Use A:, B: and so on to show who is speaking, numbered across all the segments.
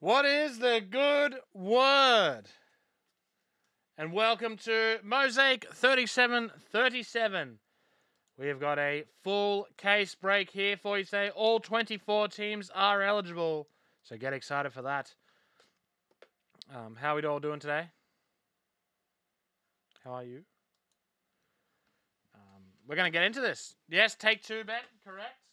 A: What is the good word? And welcome to Mosaic 3737. We have got a full case break here for you today. All 24 teams are eligible, so get excited for that. Um, how are we all doing today? How are you? Um, we're going to get into this. Yes, take two, Ben, correct?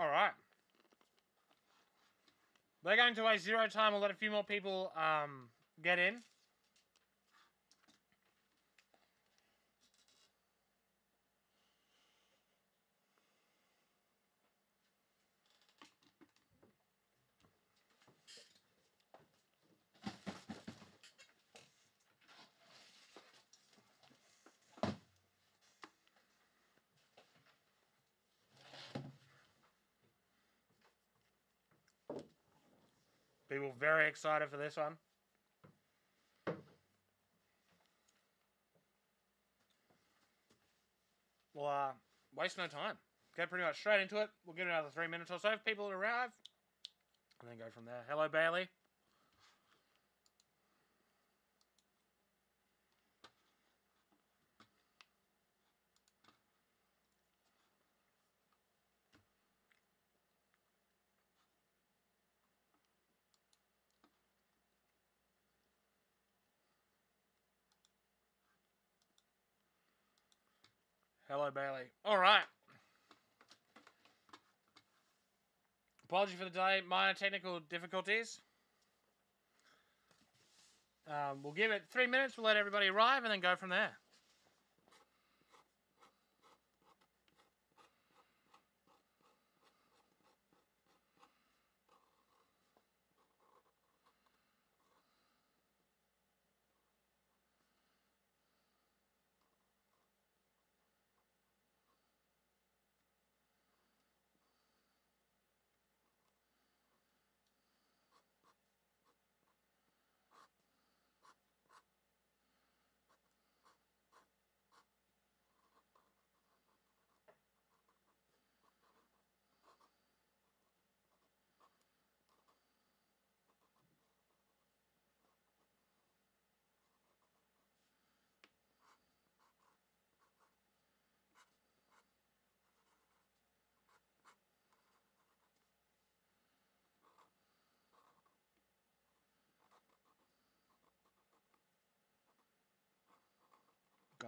A: All right. We're going to waste zero time. We'll let a few more people um, get in. People very excited for this one. Well, uh, waste no time. Get pretty much straight into it. We'll give it another three minutes or so people arrive, and then go from there. Hello, Bailey. Hello, Bailey. All right. Apology for the delay. Minor technical difficulties. Um, we'll give it three minutes. We'll let everybody arrive and then go from there.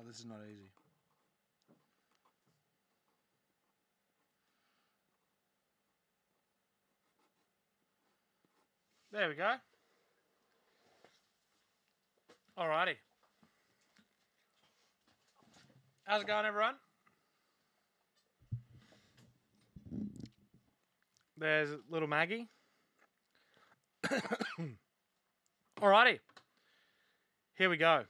A: God, this is not easy. There we go. Alrighty. How's it going, everyone? There's little Maggie. Alrighty. Here we go.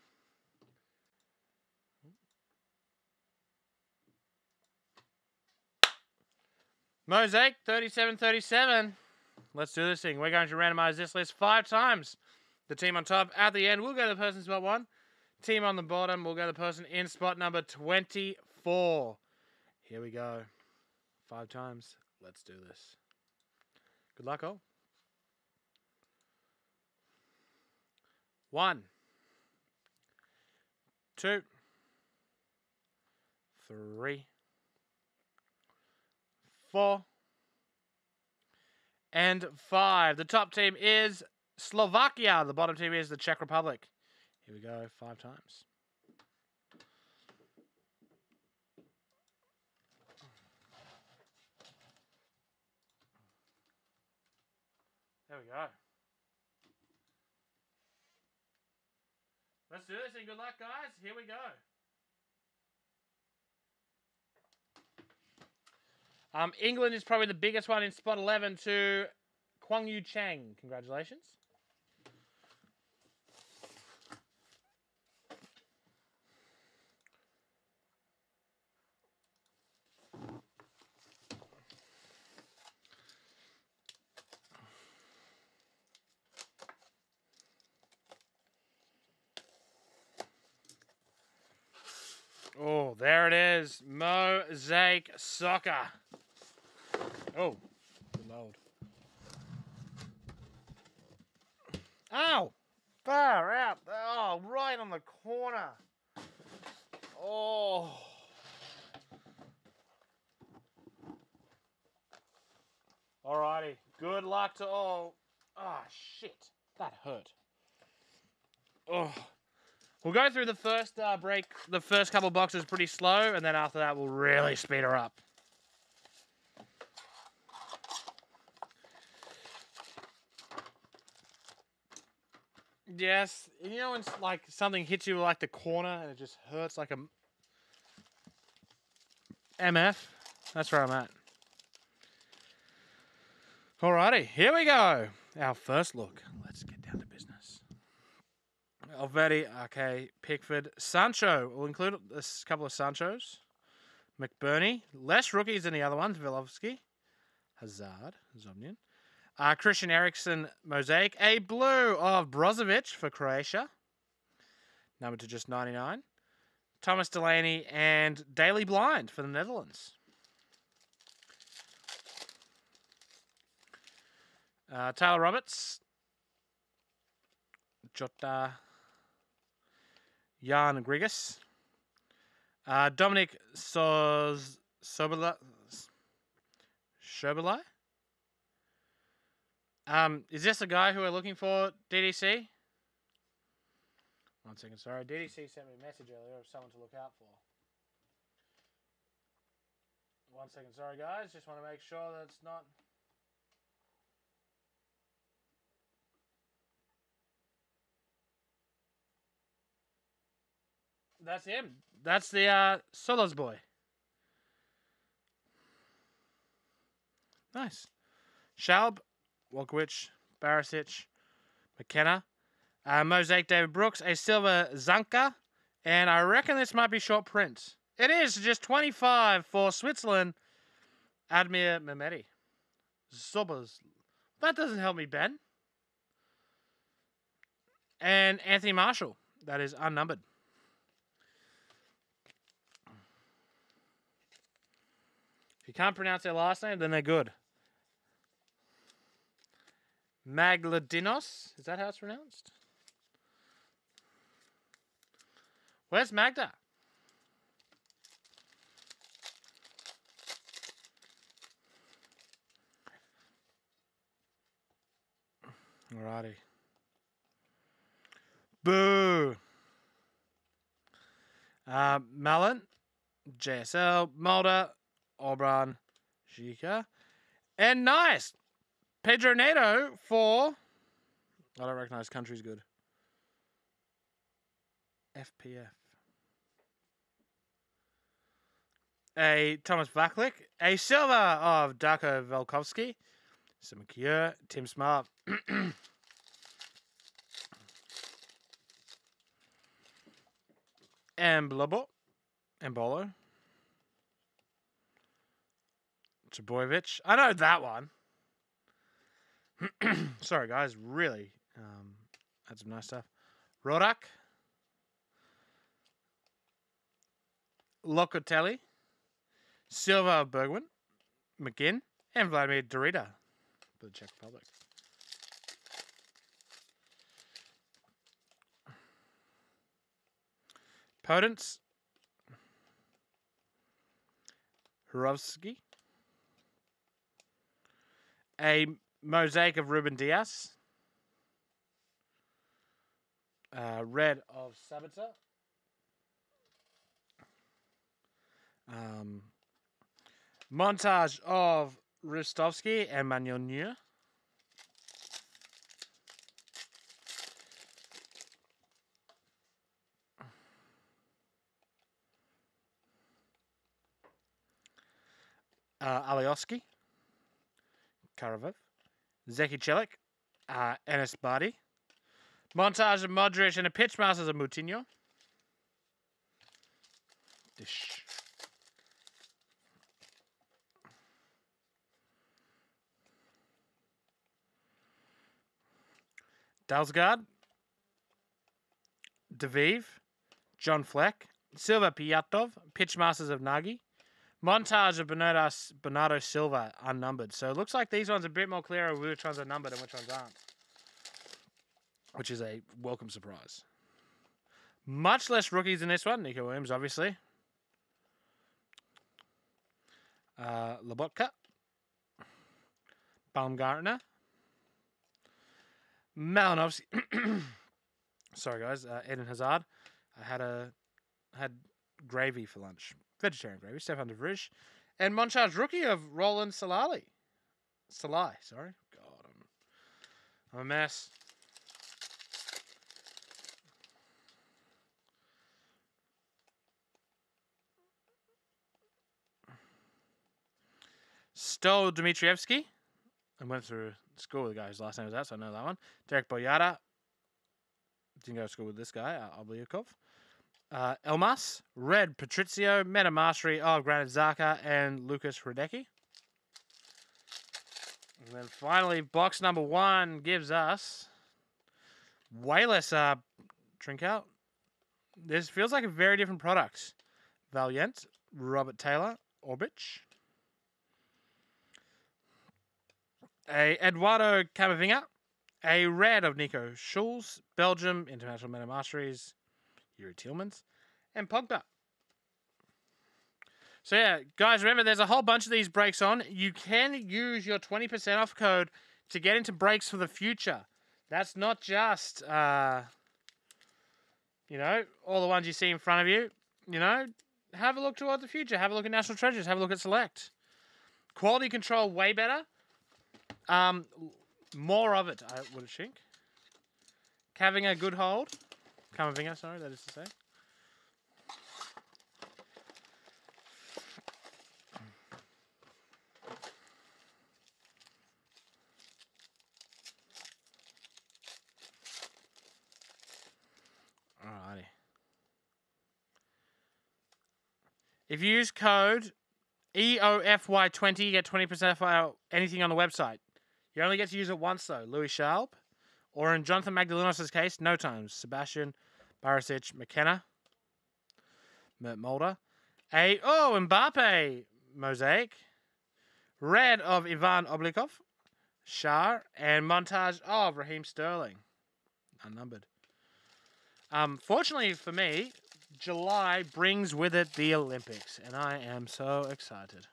A: Mosaic 3737. Let's do this thing. We're going to randomize this list five times. The team on top at the end will go to the person spot one. Team on the bottom will go to the person in spot number 24. Here we go. Five times. Let's do this. Good luck, all. One, two, three, four, and five. The top team is Slovakia. The bottom team is the Czech Republic. Here we go, five times. There we go. Let's do this and good luck, guys. Here we go. Um, England is probably the biggest one in spot 11 to Kwang Yu Chang. Congratulations. Oh, there it is. Mosaic Soccer. Oh, load. Ow! Far out. Oh, right on the corner. Oh. Alrighty. Good luck to all. Ah, shit. That hurt. Oh. We'll go through the first uh, break, the first couple boxes pretty slow, and then after that, we'll really speed her up. Yes, you know when like something hits you like the corner and it just hurts like a MF. That's where I'm at. Alrighty, here we go. Our first look. Let's get down to business. Alvetti, okay, Pickford, Sancho. We'll include a couple of Sanchos. McBurnie, less rookies than the other ones. Vilovsky, Hazard, Zomnian. Uh, Christian Eriksen mosaic. A blue of Brozovic for Croatia. Number to just 99. Thomas Delaney and Daley Blind for the Netherlands. Uh, Taylor Roberts. Jota. Jan Grigas. Uh, Dominic Soz Shobalai? Um, is this the guy who we're looking for, DDC? One second, sorry. DDC sent me a message earlier of someone to look out for. One second, sorry guys. Just want to make sure that it's not. That's him. That's the uh, Solos boy. Nice. Shalb, Walkowicz, Barisic, McKenna, uh, Mosaic David Brooks, a silver Zanka, and I reckon this might be short print. It is just 25 for Switzerland. Admir Mehmedi. Zobers. That doesn't help me, Ben. And Anthony Martial. That is unnumbered. If you can't pronounce their last name, then they're good. Magladinos. Is that how it's pronounced? Where's Magda? Alrighty. Boo. Uh, Malin, JSL, Müldür, Obran, Shika, and nice. Pedro Neto for. I don't recognize country's good. FPF. A Thomas Vaclík. A silver of Darko Velkovski. Samakier. Tim Smart. and Blobo. And Bolo. Chaboyevich. I know that one. Sorry, guys. Really um, had some nice stuff. Rodak. Locatelli. Silva Bergwijn. McGinn. And Vladimir Darida for the Czech Republic. Potence. Hurovsky. A mosaic of Rúben Dias. Uh, red of Sabitzer. Um, montage of Rustovsky and Manuel Neuer. Uh, Alioski, Karavev, Zeki Çelik, uh, Enes. Montage of Modric and a pitch masters of Moutinho. Dish. Dalsgaard, Devive, John Fleck, Silva Piatov, Pitch Masters of Nagy. Montage of Bernardo, Bernardo Silva, unnumbered. So it looks like these ones are a bit more clear of which ones are numbered and which ones aren't. Which is a welcome surprise. Much less rookies in this one. Nico Williams, obviously. Uh, Lobotka. Baumgartner. Malinovsky. Sorry, guys. Uh, Eden Hazard. I had a had gravy for lunch. Vegetarian gravy. Stefan de Vrij. And Monchar's rookie of Roland Salali. Sallai, sorry. God, I'm, I'm a mess. Stole Dmitrievsky. I went through school with the guy whose last name was that, so I know that one. Derek Boyata. Didn't go to school with this guy, Oblyakov. Uh, Elmas, Red, Patrizio, Meta Mastery of Granit Xhaka, and Lukas Hradecky. And then finally, box number one gives us way less uh, drink out. This feels like a very different product. Valjent, Robert Taylor, Orbich. A Eduardo Camavinga, a red of Nico Schulz, Belgium, International Meta Masteries, Yuri Tillmans, and Pogba. So yeah, guys, remember there's a whole bunch of these breaks on. You can use your 20% off code to get into breaks for the future. That's not just uh, you know, all the ones you see in front of you. You know, have a look toward the future. Have a look at National Treasures. Have a look at Select. Quality control way better. Um, more of it, I would think. Having a good hold. Camavinga, sorry, that is to say. Alrighty. If you use code EOFY20, you get 20% off anything on the website. You only get to use it once, though. Louis Schaub. Or in Jonathan Magdalenos' case, no times. Sebastian, Barisic, McKenna, Mert Müldür. A, oh, Mbappe mosaic. Red of Ivan Oblikov. Shar. And montage of Raheem Sterling. Unnumbered. Um, fortunately for me, July brings with it the Olympics, and I am so excited.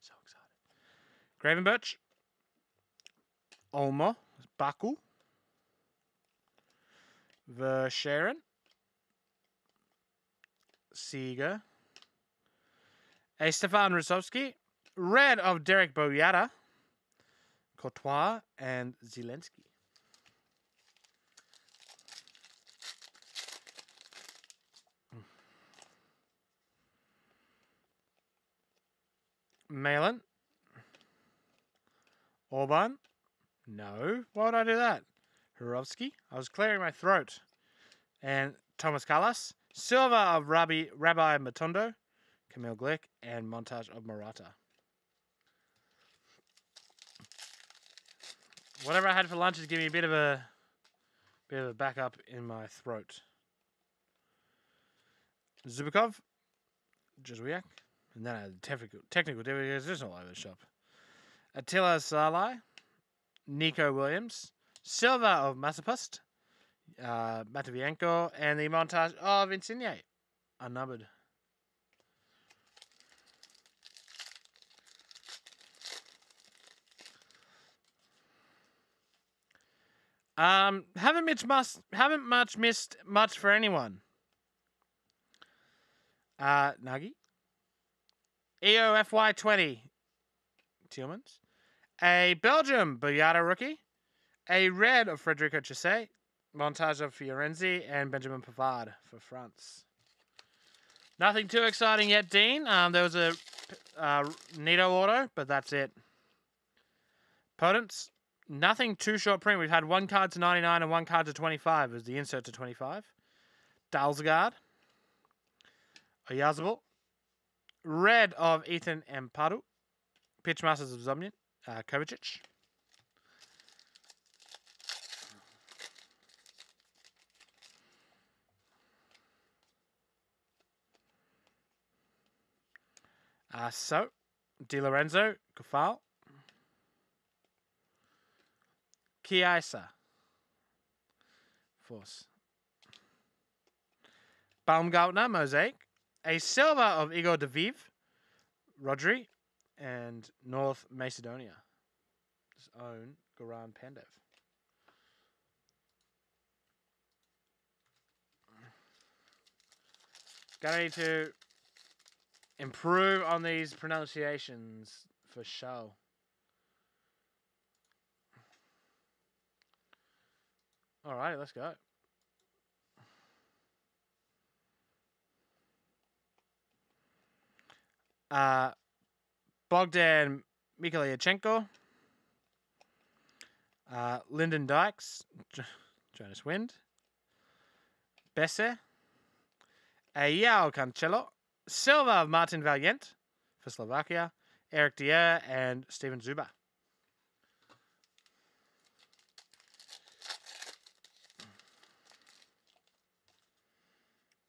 A: So excited. Gravenberch, Olmo, Baku, Verschaeren, Seeger, a Stefan Rosowski, red of Derek Boyata, Courtois, and Zelensky. Malin. Orban. No. Why would I do that? Hurovsky. I was clearing my throat. And Thomas Kalas. Silva of Rabbi, Rabbi Matondo. Kamil Glik. And Montage of Morata. Whatever I had for lunch is giving me a bit of a bit of a backup in my throat. Zubikov. Jezwiak. And then I had technical, technical difficulties just all over the shop. Attila Szalai, Nico Williams, Silva of Massapust, uh, Matavienko, and the montage of Insigne, unnumbered. Um, haven't much must haven't much missed much for anyone. Uh, Nagy, EOFY20, Tielemans. A Belgium Boyata rookie. A red of Federico Chiesa. Montage of Florenzi and Benjamin Pavard for France. Nothing too exciting yet, Dean. Um, there was a uh, Neto auto, but that's it. Potence, nothing too short print. We've had one card to 99 and one card to 25 as the insert to 25. Dalsgaard. Oyarzabal. Red of Ethan Ampadu. Pitchmasters of Zomnian. Uh, Kovacic. Uh, so, Di Lorenzo, Kufal. Chiesa. Force. Baumgartner, Mosaic. A silver of Igor Daviv, Rodri, and North Macedonia. His own Goran Pandev. Gonna to improve on these pronunciations for show. All right, let's go. Uh, Bogdan Mikhailichenko, uh, Lyndon Dykes, Jonas Wind, Besse, Ayao Cancelo, Silva Martin Valjent for Slovakia, Eric Dier, and Steven Zuber.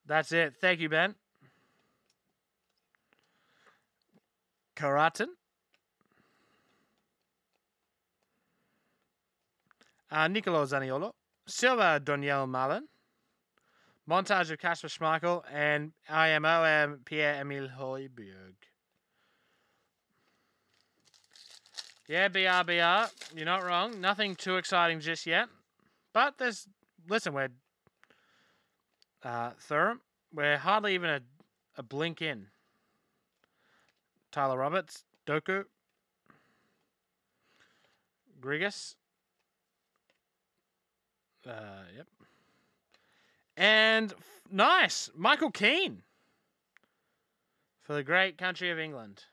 A: That's it. Thank you, Ben. Karatin. Uh, Nicolo Zaniolo. Silva Daniel Malin. Montage of Kasper Schmeichel and IMO Pierre Emil Højbjerg. Yeah, BR, BR. You're not wrong. Nothing too exciting just yet. But there's. Listen, we're. Uh, Thuram. We're hardly even a, a blink in. Tyler Roberts. Doku. Grigas. Uh, yep. And nice, Michael Keane for the great country of England.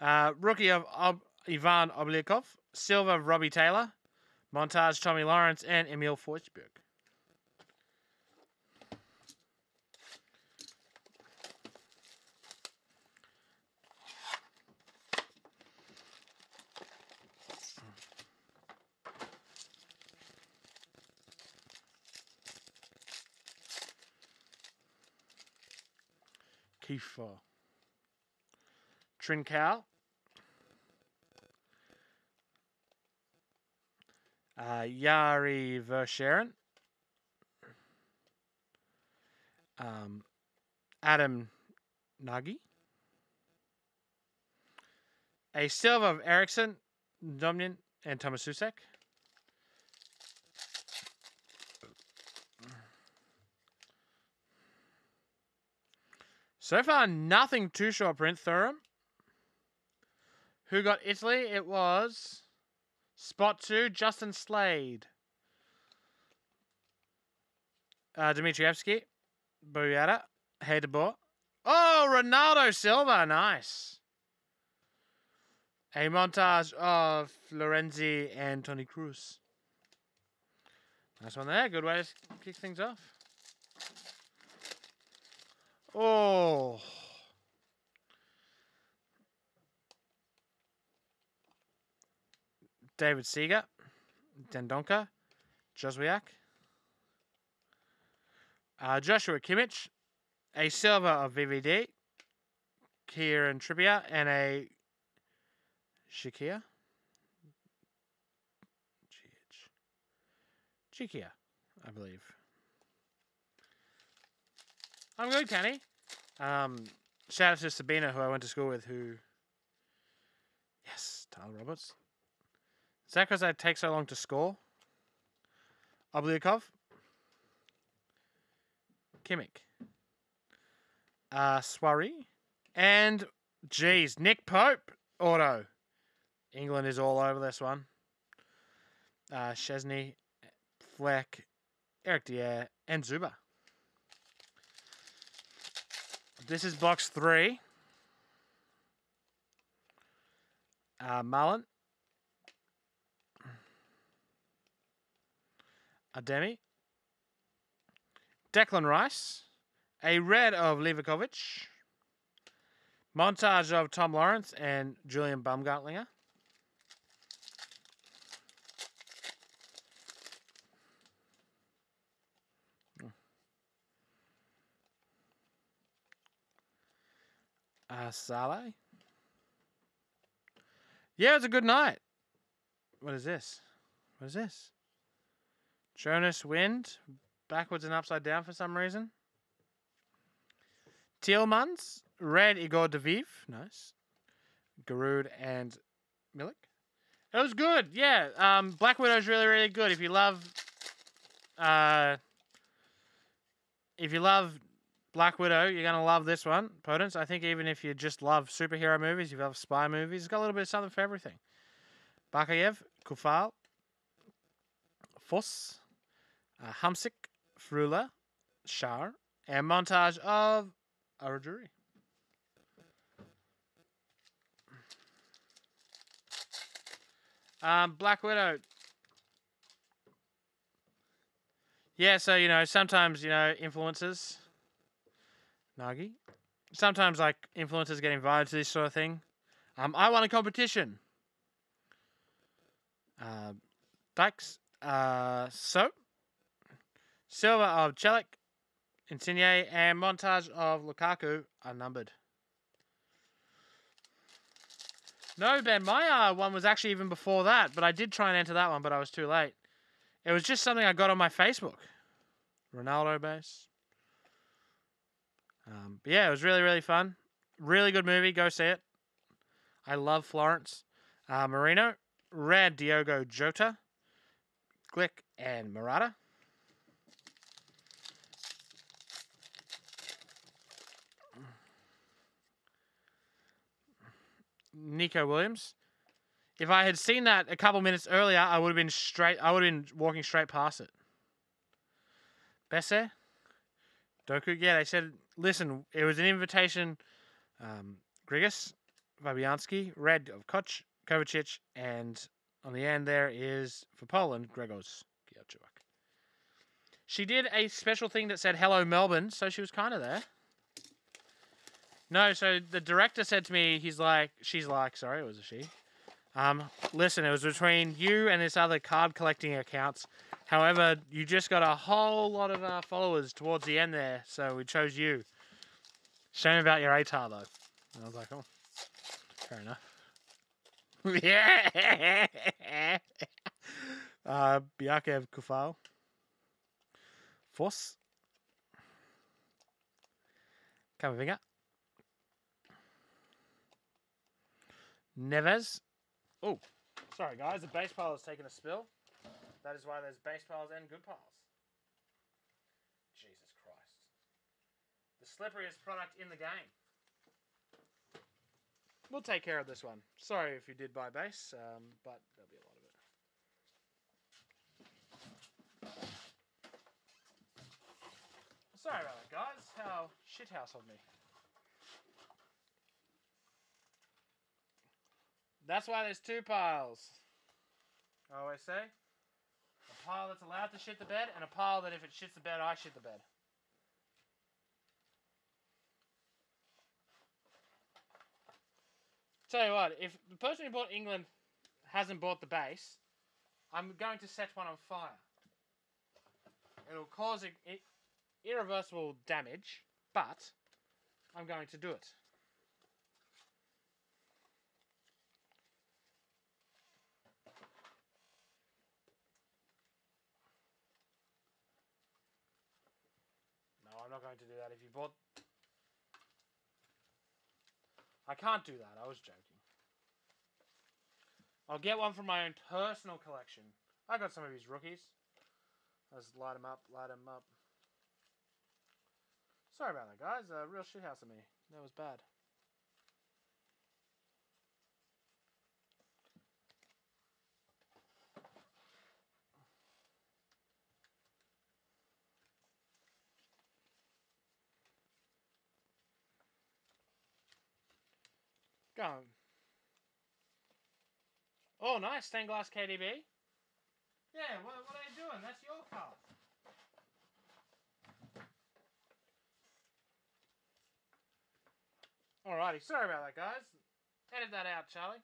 A: Uh, rookie of Ob- Ivan Oblyakov, silver Robbie Taylor, montage Tommy Lawrence, and Emil Forsberg. Kiefer. Trincao. Uh, Yari Verschaeren. Um, Adam Nagy. A silver of Eriksen, Dominion, and Thomas Souček. So far, nothing too short print. Thuram. Who got Italy? It was spot two, Justin Slade. Uh, Dmitrievsky, Boyata, Hedebor. Oh, Ronaldo Silva, nice. A montage of Florenzi and Toni Kroos. Nice one there. Good way to kick things off. Oh. David Seeger, Dendonka, Joswiak, uh, Joshua Kimmich, a silver of VVD, Kieran Trippier, and a Shakir. Chikia, I believe. I'm good, Kenny. Um, shout out to Sabina, who I went to school with, who. Yes, Tyler Roberts. Is that because I take so long to score? Oblyakov. Kimmich. Uh, Swarry. And, geez, Nick Pope auto. England is all over this one. Uh, Szczęsny, Fleck, Eric Dier, and Zuber. This is box three. Uh, Mullen. demi. Declan Rice. A red of Livakovic. Montage of Tom Lawrence and Julian Baumgartlinger. Uh, Saleh. Yeah, it's a good night. What is this? What is this? Jonas Wind, backwards and upside down for some reason. Tielemans, red Igor Daviv, nice. Giroud and Milik. It was good, yeah. Um, Black Widow's really, really good. If you love, uh, if you love Black Widow, you're gonna love this one, Potence. I think even if you just love superhero movies, you love spy movies, it's got a little bit of something for everything. Bakayev, Kufal, Foss, uh, Hamsik, Frula, Shar, and montage of Arajuri. Um, Black Widow. Yeah, so you know, sometimes you know influencers. Nagy. Sometimes like influencers get invited to this sort of thing. Um, I won a competition. Uh, Dykes. Uh, so. Silver of Çelik, Insigne, and montage of Lukaku are numbered. No, Ben, my uh, one was actually even before that, but I did try and enter that one, but I was too late. It was just something I got on my Facebook. Ronaldo base. Um, but yeah, it was really, really fun. Really good movie. Go see it. I love Florence. Uh, Marino, Rad Diogo Jota, Glik, and Murata. Nico Williams. If I had seen that a couple minutes earlier, I would have been straight. I would have been walking straight past it. Besse, Doku. Yeah, they said. Listen, it was an invitation. Um, Grigas, Fabianski, Red of Koch, Kovacic, and on the end there is for Poland, Gregos Gielchuk. She did a special thing that said "Hello Melbourne," so she was kind of there. No, so the director said to me, he's like, she's like, sorry, it was a she. Um, listen, it was between you and this other card collecting accounts. However, you just got a whole lot of uh, followers towards the end there, so we chose you. Shame about your ATAR though. And I was like, oh, fair enough. yeah. uh, Biakev Kufal. Foss. Camavinga. Neves. Oh, sorry guys, the base pile has taken a spill. That is why there's base piles and good piles. Jesus Christ. The slipperiest product in the game. We'll take care of this one. Sorry if you did buy base, um, but there'll be a lot of it. Sorry about that, guys. How shithouse of me. That's why there's two piles. I always say. Pile that's allowed to shit the bed, and a pile that if it shits the bed, I shit the bed. Tell you what, if the person who bought England hasn't bought the base, I'm going to set one on fire. It'll cause irreversible damage, but I'm going to do it. Not going to do that. If you bought. I can't do that. I was joking. I'll get one from my own personal collection. I got some of his rookies. Let's light them up, light them up. Sorry about that, guys. A real shithouse of me. That was bad. Oh, nice. Stained glass KDB. Yeah, what, what are you doing? That's your car. Alrighty, sorry about that, guys. Edit that out, Charlie.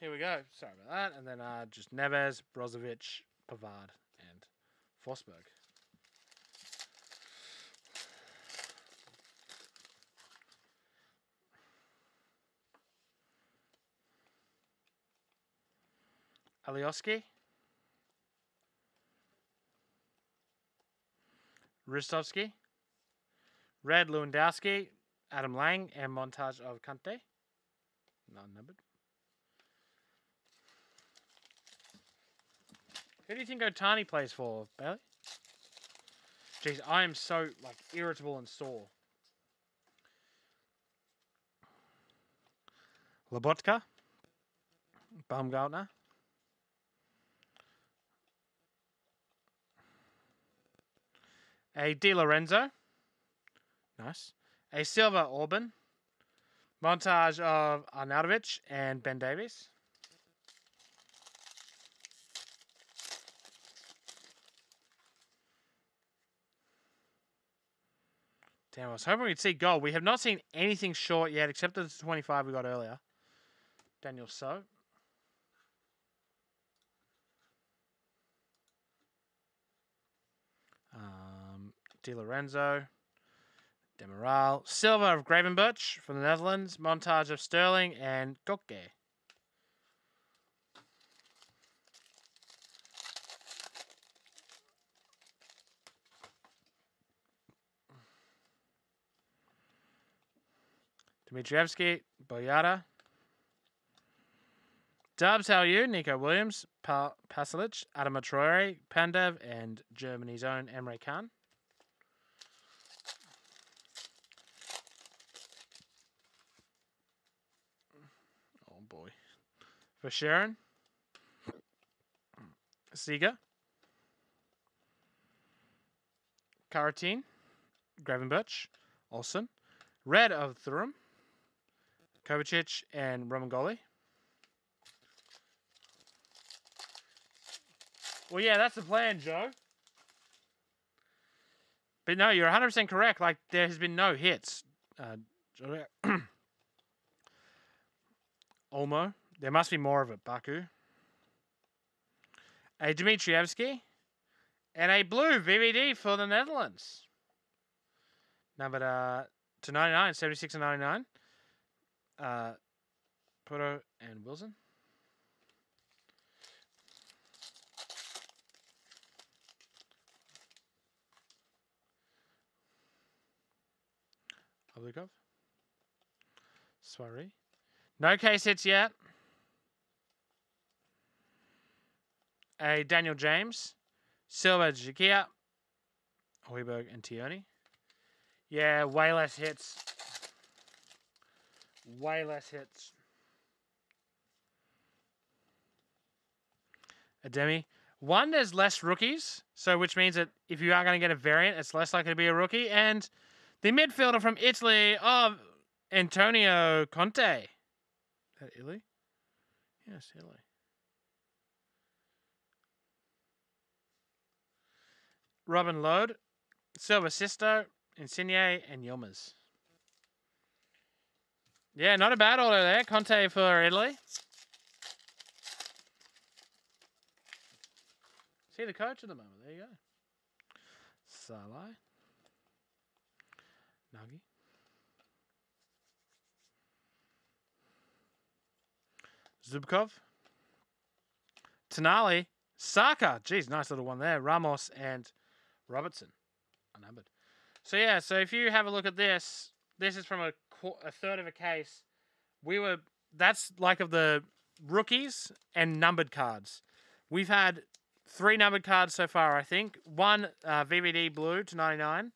A: Here we go. Sorry about that. And then uh, just Neves, Brozovic, Pavard, and Forsberg. Alioski. Ristovsky. Red Lewandowski, Adam Lang, and montage of Kante. Non numbered. Who do you think Otani plays for, Bailey? Jeez, I am so like irritable and sore. Lobotka. Baumgartner. A Di Lorenzo. Nice. A Silva Orban. Montage of Arnautovic and Ben Davies. Damn, I was hoping we'd see gold. We have not seen anything short yet, except the 25 we got earlier. Daniel So. Di Lorenzo. Demiral. Silva of Gravenberch from the Netherlands. Montage of Sterling and Gokke. Dmitrievsky, Boyata. Dubs, how are you? Nico Williams, pa- Pasalic, Adama Traore, Pandev, and Germany's own Emre Can. Oh boy. For Sharon. Seeger. Karatine. Gravenberch. Olsen. Red of Thuram. Kovacic and Romagnoli. Well, yeah, that's the plan, Joe. But no, you're 100% correct. Like, there has been no hits. Uh, Olmo. There must be more of it. Baku. A Dmitrievsky. And a blue VVD for the Netherlands. Numbered uh, to 99, 76 and 99. Uh, Poto and Wilson. Oblikov. Soiree. No case hits yet. A Daniel James. Silva Jakia. Højbjerg and Tioni. Yeah, way less hits. Way less hits. A demi. One, there's less rookies, so which means that if you are going to get a variant, it's less likely to be a rookie. And the midfielder from Italy of Antonio Conte. Is that Italy? Yes, Italy. Robin Lode, Silva Sisto, Insigne, and Yilmaz. Yeah, not a bad order there. Conte for Italy. See the coach at the moment. There you go. Salai. Nagy. Zubkov. Tenali. Saka. Geez, nice little one there. Ramos and Robertson. Unnumbered. So yeah, so if you have a look at this, this is from a, a third of a case. We were that's like of the rookies and numbered cards. We've had three numbered cards so far, I think. One uh, VVD blue to 99,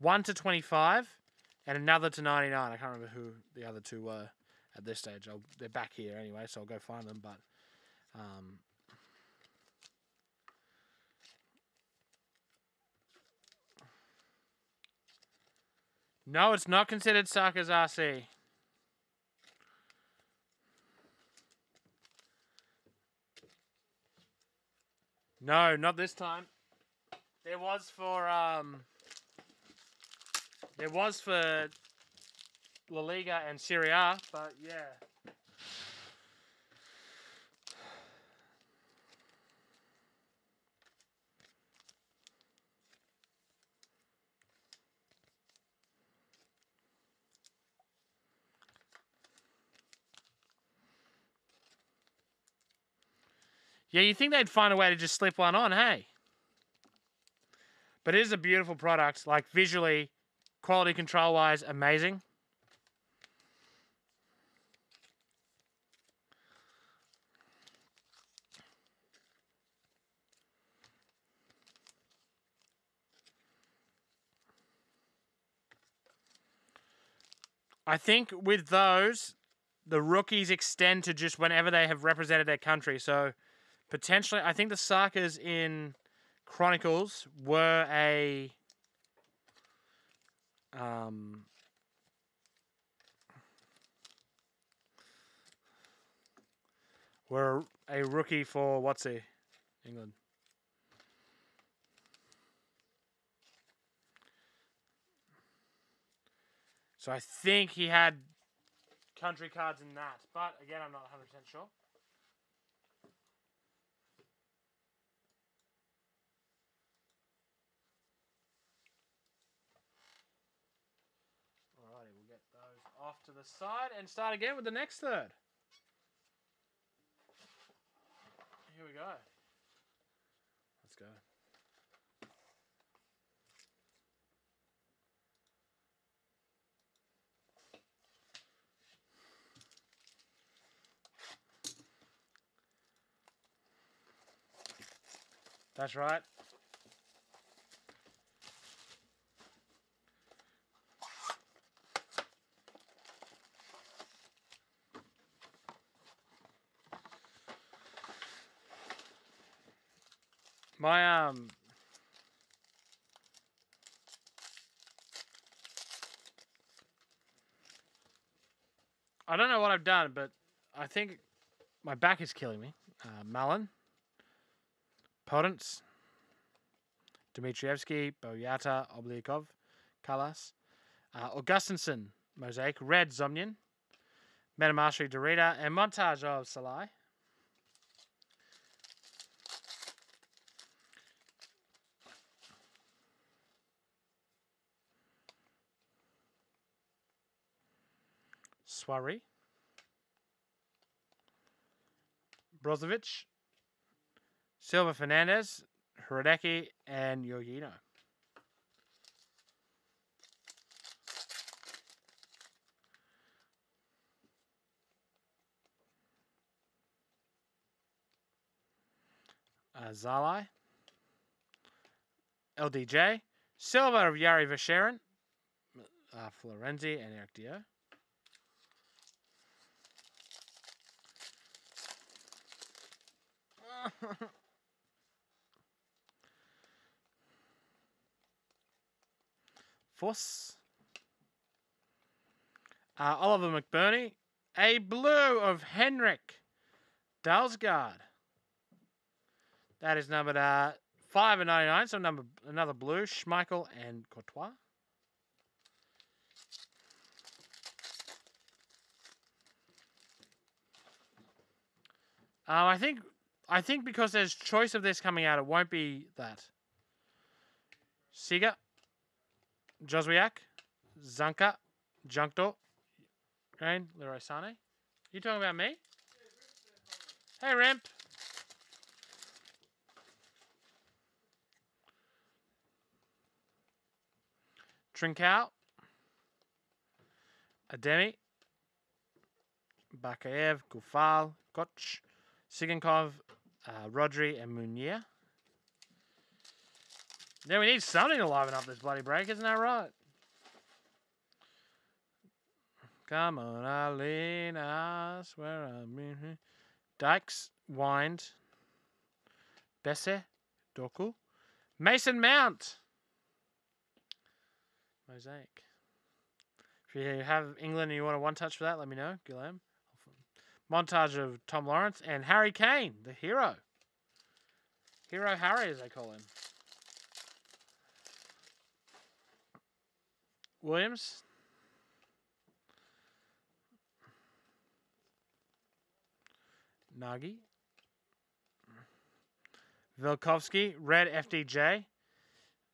A: one to 25, and another to 99. I can't remember who the other two were at this stage. I'll, they're back here anyway, so I'll go find them. But um, no, it's not considered Saka's RC. No, not this time. There was for um there was for La Liga and Serie A, but yeah. Yeah, you think they'd find a way to just slip one on, hey? But it is a beautiful product. Like visually, quality control wise, amazing. I think with those, the rookies extend to just whenever they have represented their country. So potentially, I think the Sakas in Chronicles were a um, were a rookie for what's he England. So I think he had country cards in that. But again, I'm not 100% sure. Alrighty, we'll get those off to the side and start again with the next third. Here we go. Let's go. That's right. My um I don't know what I've done, but I think my back is killing me. Uh, Malin, Potence, Dmitrievsky, Boyata, Oblyakov, Kalas, uh, Augustinsson, Mosaic, Red, Zomnian, Metamastery, Darida, and montage of Sallai. Soiree. Brozovic, Silva Fernandes, Hradecky, and Yogino. Uh, Szalai, LDJ, Silva of Yari Verschaeren, uh, Florenzi, and Eric Dier. Foss. Uh, Oliver McBurnie. A blue of Henrik Dalsgaard. That is numbered uh, 5 and 99. So number another blue. Schmeichel and Courtois. Um, I think I think because there's choice of this coming out, it won't be that. Siga, Joswiak, Zanka, Junkto, Rain, Leroy. You talking about me? Hey, Ramp. Trincao, Ademi, Bakayev, Gufal, Koch, Tsygankov, uh, Rodri, and Meunier. Then we need something to liven up this bloody break, isn't that right? Come on, I swear I'm in Dykes, Wind, Besse, Doku, Mason Mount, Mosaic. If you have England and you want a one touch for that, let me know, Guillaume. Montage of Tom Lawrence and Harry Kane, the hero. Hero Harry, as they call him. Williams. Nagy. Velkovski, Red FDJ,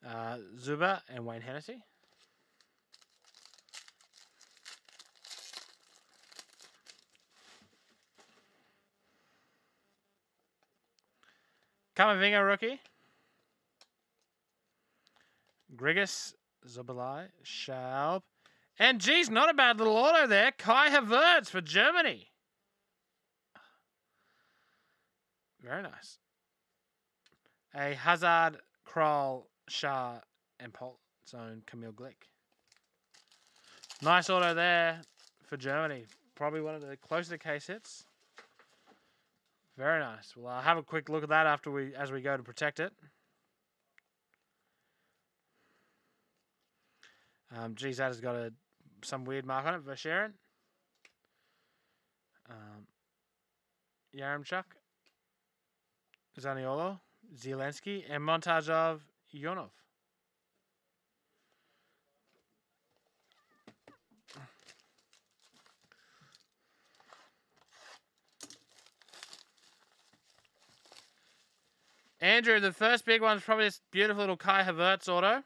A: uh, Zuber, and Wayne Hennessey. Camavinga rookie. Grigas, Zobalai, Schaub. And geez, not a bad little auto there. Kai Havertz for Germany. Very nice. A Hazard, Kroll, Shah, and Paul zone Kamil Glik. Nice auto there for Germany. Probably one of the closer case hits. Very nice. Well, I'll have a quick look at that after we as we go to protect it. Um, geez, that has got a some weird mark on it. Verschaeren. Um, Yaremchuk. Zaniolo. Zieliński. And montage of Yonov. Andrew, the first big one is probably this beautiful little Kai Havertz auto.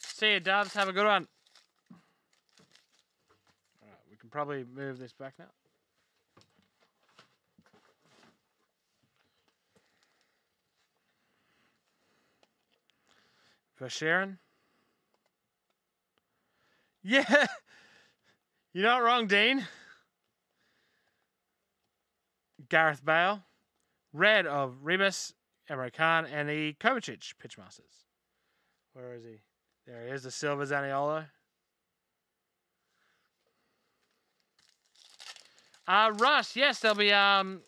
A: See you, Dubs. Have a good one. All right, we can probably move this back now. For Sharon. Yeah. You're not wrong, Dean. Gareth Bale. Red of Rebus, Emre Can, and the Kovacic Pitchmasters. Where is he? There he is, the Silver Zaniolo. Uh, Russ, yes, there'll be um,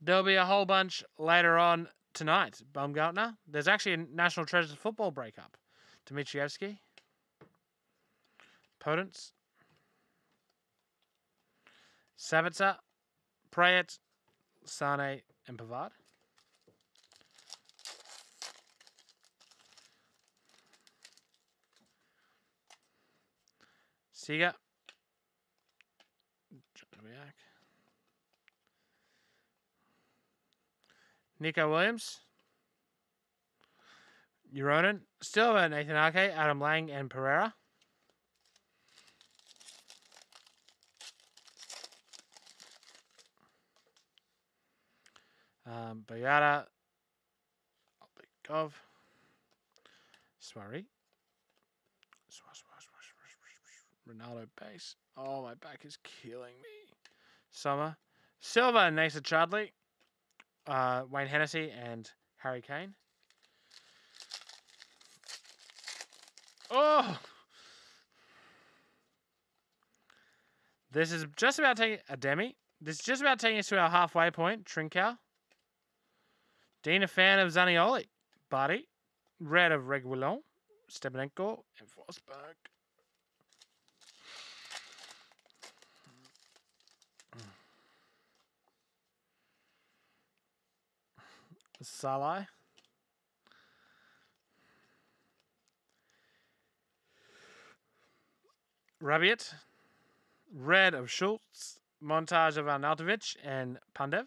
A: there'll be a whole bunch later on tonight. Baumgartner. There's actually a National Treasures football breakup. Dmitrievsky. Potence. Sabitzer. Prayet. Sane and Pavard. Siga. Nico Williams. Euronin. Still have Nathan Ake, Adam Lang, and Pereira. Um, Bayada. Gov. Swarry. Ronaldo base. Oh, my back is killing me. Sommer. Silva Nasa Chadli. Uh, Wayne Hennessy and Harry Kane. Oh! This is just about taking a demi. This is just about taking us to our halfway point. Trincao. Dean, a fan of Zanioli. Buddy. Red of Reguilon. Stepanenko. And Forsberg. Sallai. Rabiot. Red of Schultz. Montage of Arnautovic and Pandev.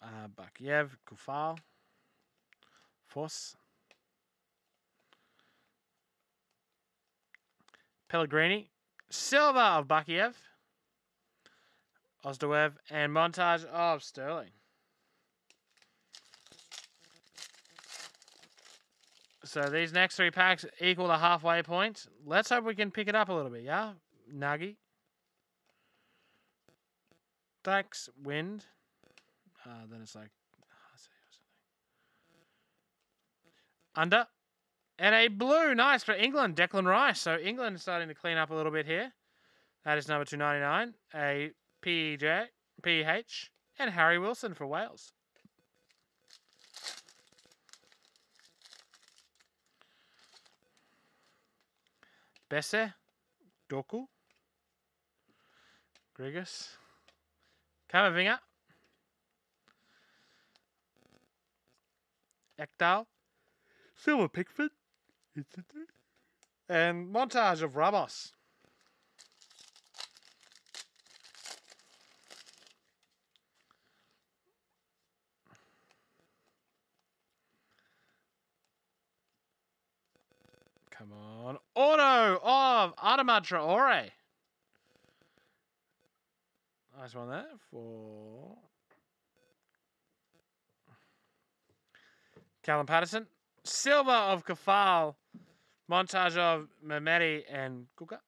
A: Uh, Bakiev, Kufal, Foss, Pellegrini, Silva of Bakiev, Ozdoev, and montage of Sterling. So these next three packs equal the halfway point. Let's hope we can pick it up a little bit, yeah? Nagy. Dax, Wind. Uh, then it's like... Under. And a blue, nice for England, Declan Rice. So England is starting to clean up a little bit here. That is number 299. A PH, and Harry Wilson for Wales. Besse, Doku, Grigas, Camavinga, Ekdal, Silver Pickford, And montage of Ramos. Come on. Auto of Adama Traore. Nice one there for Callum Paterson. Silver of Kafal. Montage of Mehmedi and Kuka.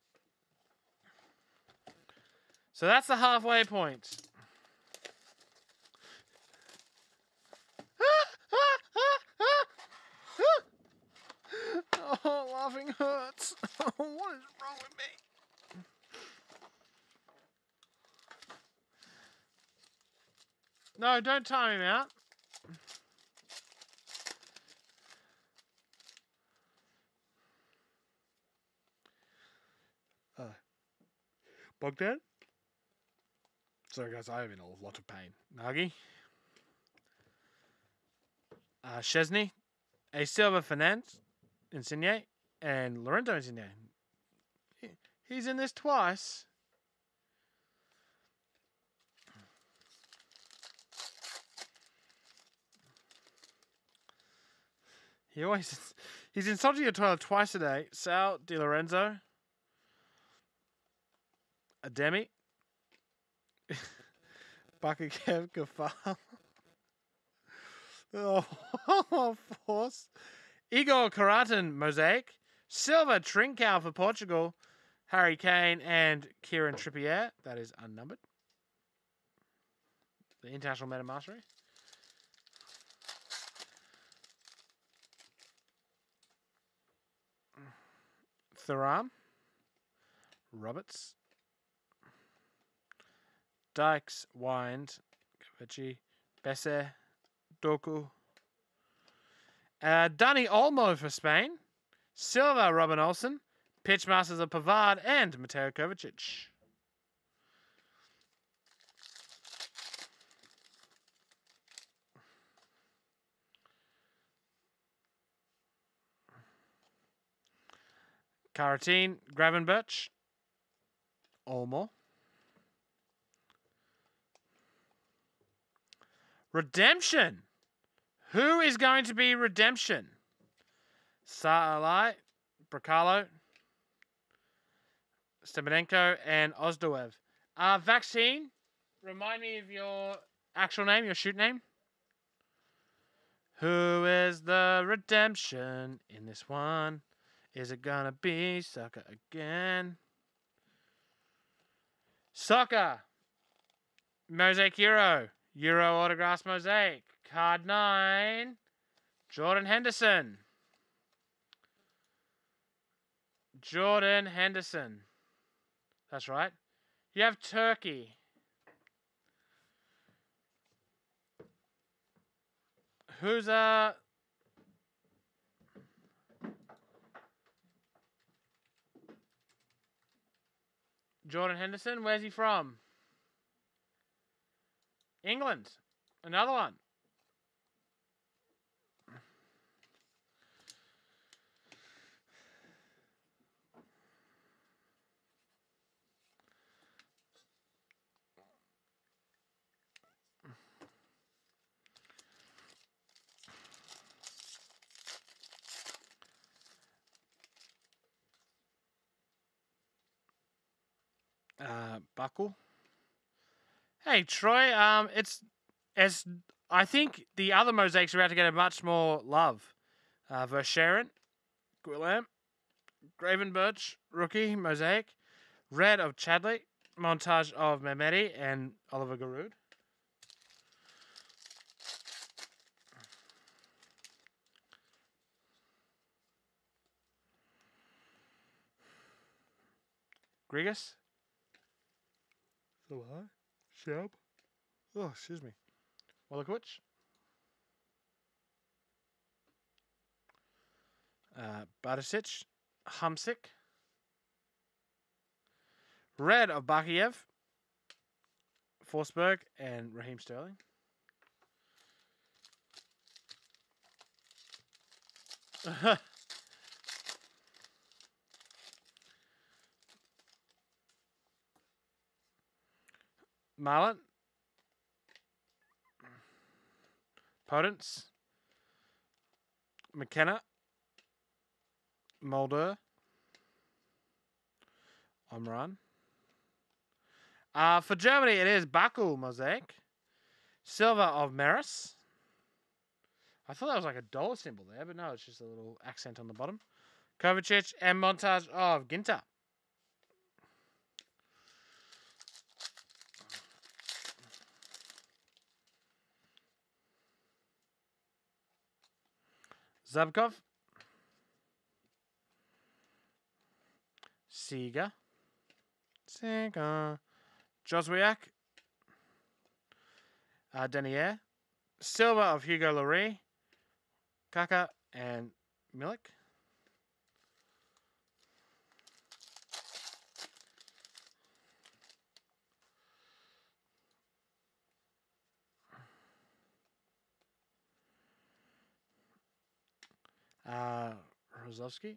A: So that's the halfway point. oh, laughing hurts. what is wrong with me? No, don't time him out. Bogdan? Sorry, guys, I am in a lot of pain. Nagy? Uh, Szczęsny? A Silva Fernandez? Insigne? And Lorenzo Insigne. He, he's in this twice. He always he's insulted your toilet twice a day. Sal Di Lorenzo, Ademi, Bakakev Gafal. Oh, force. Igor Karatin Mosaic, Silva Trincao for Portugal, Harry Kane and Kieran Trippier. That is unnumbered. The international meta mastery. Thuram, Roberts, Dykes, Wind, Kavachi, Besser, Doku, uh, Dani Olmo for Spain, Silva, Robin Olsen, Pitchmasters of Pavard, and Mateo Kovacic. Caratine, Gravenberch, Olmo. Redemption. Who is going to be redemption? Sallai, Bracalo, Stepanenko, and Ozdoev. Uh, vaccine. Remind me of your actual name, your shoot name. Who is the redemption in this one? Is it gonna be Soccer again? Soccer. Mosaic Euro. Euro autographs Mosaic. Card 9. Jordan Henderson. Jordan Henderson. That's right. You have Turkey. Who's uh Jordan Henderson? Where's he from? England. Another one. uh, buckle. Hey Troy, um, it's as I think the other mosaics are about to get a much more love. Uh, Verschaeren, Guillam, Gravenberch, rookie mosaic, red of Chadli, montage of Mehmedi and Oliver Giroud. Grigas, so Sharp. Oh, excuse me. Wallakwich. Uh, Barisic. Humsick. Red of Bakiev. Forsberg and Raheem Sterling. Marlin. Potence. McKenna. Müldür. Omran. Uh, for Germany, it is Baku Mosaic. Silver of Maris. I thought that was like a dollar symbol there, but no, it's just a little accent on the bottom. Kovacic and montage of Ginter. Zubkov. Seeger. Seeger. Joswiak. Uh, Denier. Silver of Hugo Lloris. Kaka and Milik. Uh, Rozovsky.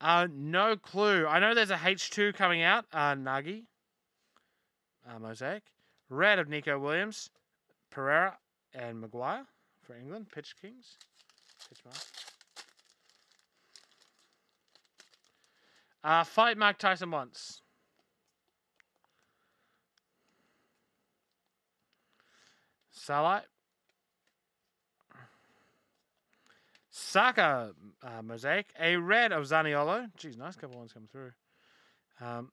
A: Uh, no clue. I know there's a H2 coming out. Uh, Nagy. Uh, Mosaic. Red of Nico Williams. Pereira and Maguire for England. Pitch Kings. Pitch Mark. Uh, fight Mike Tyson once. Starlight. Saka uh, mosaic. A red of Zaniolo. Geez, nice couple ones come through. Um,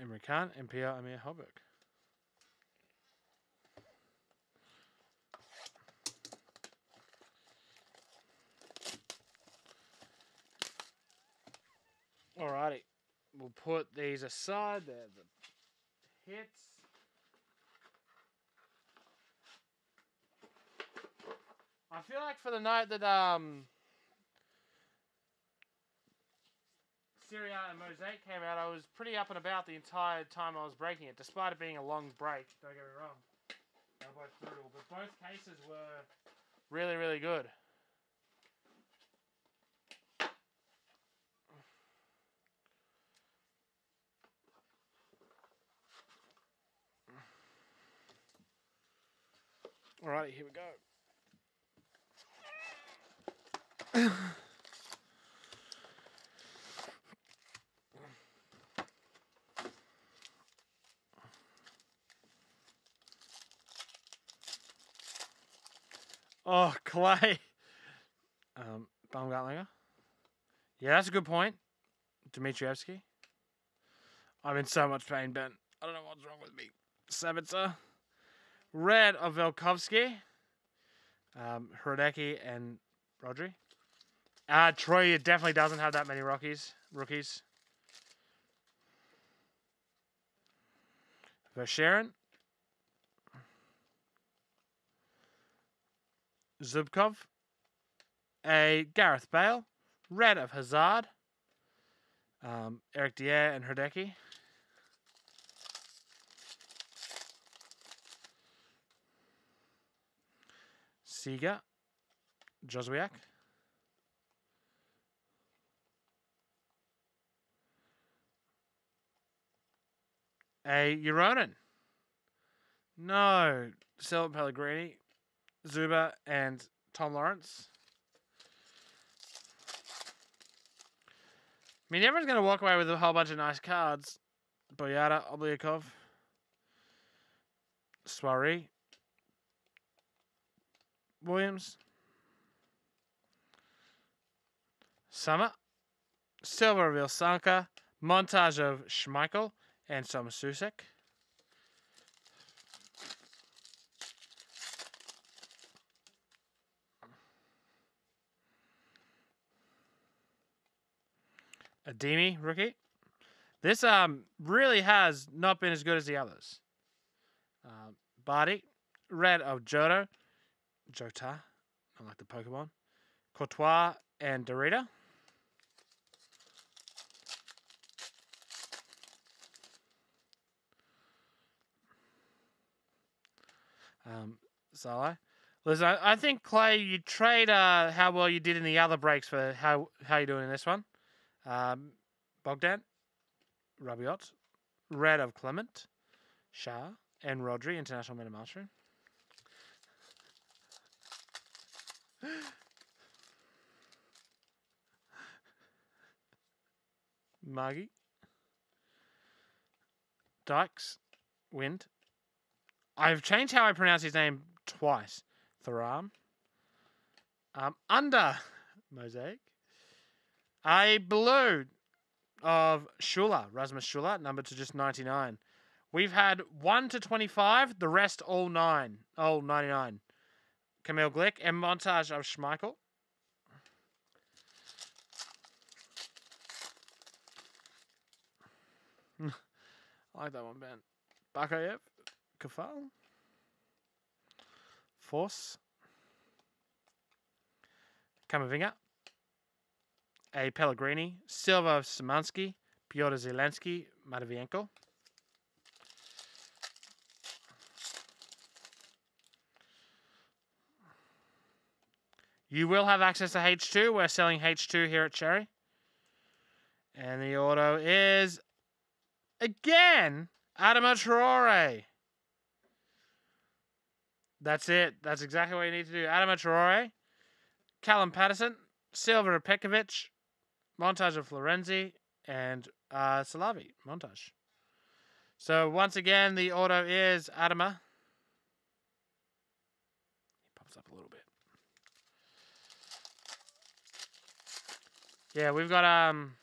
A: Emre Can and Pierre-Emile Højbjerg. Alrighty. We'll put these aside. They're the hits. I feel like for the night that um Serie A and Mosaic came out, I was pretty up and about the entire time I was breaking it, despite it being a long break. Don't get me wrong. They were both brutal, but both cases were really, really good. Alrighty, here we go. oh, Clay. Um, Baumgartlinger. Yeah, that's a good point. Dmitrievsky. I'm in so much pain, Ben. I don't know what's wrong with me. Sabitzer. Red of Velkovski. Um, Hradecky and Rodri. Uh, Troy definitely doesn't have that many rookies. Rookies. Verschaeren. Zubkov. A Gareth Bale. Red of Hazard. Um, Eric Dier and Hradecky. Siga. Joswiak. A Euronin. No. Silva Pellegrini, Zuber, and Tom Lawrence. I mean, everyone's going to walk away with a whole bunch of nice cards. Boyata, Oblyakov, Soiree, Williams, Sommer, Silver Vilsanka, montage of Schmeichel, and some Souček. Ademi rookie. This um really has not been as good as the others. Uh, Body, red of Johto, Jota, I like the Pokemon, Courtois, and Darida. Um. Listen, I, I think Clay, you trade uh, how well you did in the other breaks for how how you doing in this one. Um, Bogdan, Rabiot. Red of Clement, Shah, and Rodri, International Men Master. Maggie. Dykes. Wind. I've changed how I pronounce his name twice. Tharam. Um, under Mosaic. A blue of Schuler, Rasmus Schuler, number to just 99. We've had 1 to 25, the rest all 9. All 99. Kamil Glik and montage of Schmeichel. I like that one, Ben. Bakayev, Kafal, Force, Camavinga, a Pellegrini, Silva Szymanski, Piotr Zieliński, Matvienko. You will have access to H2. We're selling H2 here at Cherry. And the auto is again Adama Traore. That's it. That's exactly what you need to do. Adama Traore, Callum Paterson, Silver Pekovic, montage of Florenzi, and uh, Salavi montage. So once again, the auto is Adama. He pops up a little bit. Yeah, we've got um.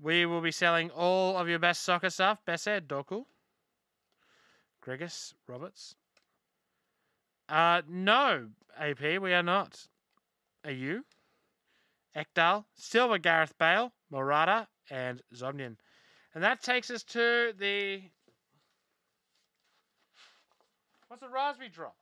A: We will be selling all of your best soccer stuff. Besed, Doku, Gregis, Roberts. Uh, no, AP, we are not. Are you? Ekdal, Silver, Gareth Bale, Morata, and Zobnian. And that takes us to the. What's a raspberry drop?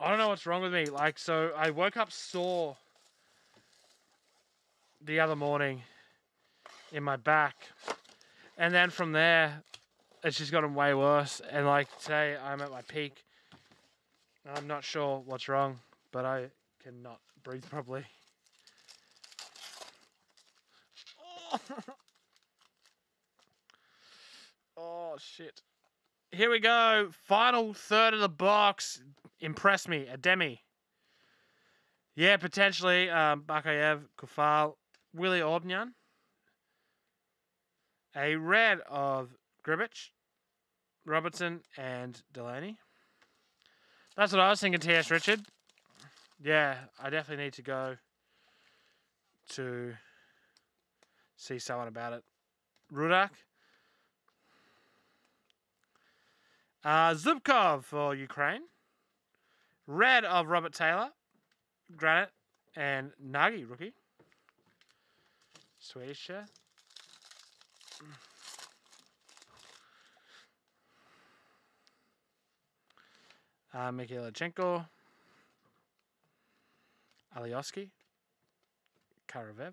A: I don't know what's wrong with me. Like, so I woke up sore the other morning in my back. And then from there, it's just gotten way worse. And like today, I'm at my peak. I'm not sure what's wrong, but I cannot breathe properly. oh shit. Here we go. Final third of the box. Impress me. A demi. Yeah, potentially. Um, Bakayev, Kufal, Willie Aubignan. A red of Gribich, Robertson, and Delaney. That's what I was thinking, T.S. Richard. Yeah, I definitely need to go to see someone about it. Rudak. Uh, Zubkov for Ukraine. Red of Robert Taylor. Granite and Nagy rookie. Swedish chair. Uh, Mikhailichenko. Alioski. Karavaev.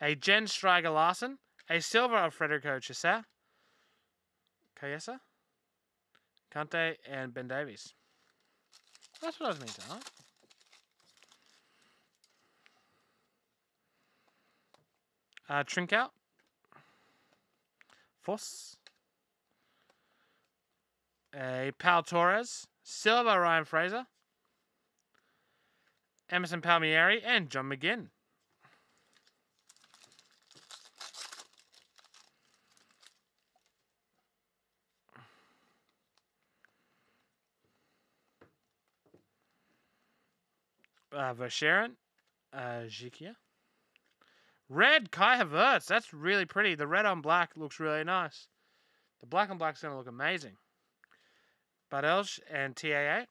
A: A Jens Stryger Larsen. A silver of Federico Chiesa. Kayesa. Kante and Ben Davies. That's what I was meant to huh? Uh, Trinkout. Foss. A Pau Torres. Silva Ryan Fraser. Emerson Palmieri and John McGinn. Uh, Verschaeren. Uh, Jikia. Red Kai Havertz. That's really pretty. The red on black looks really nice. The black on black is going to look amazing. Badelj and TAA.